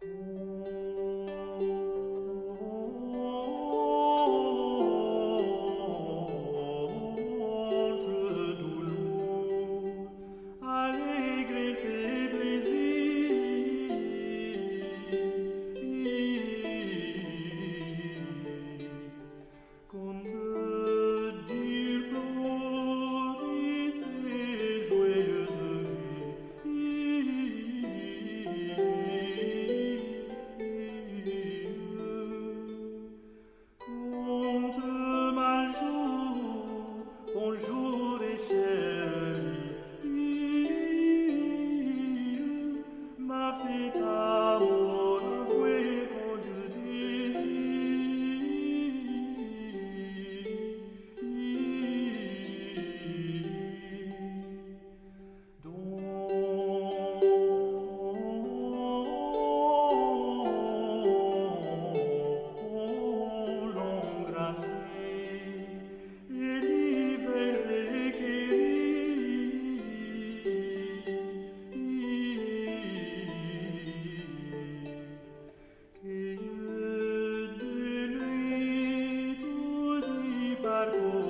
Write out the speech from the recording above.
cool Lord.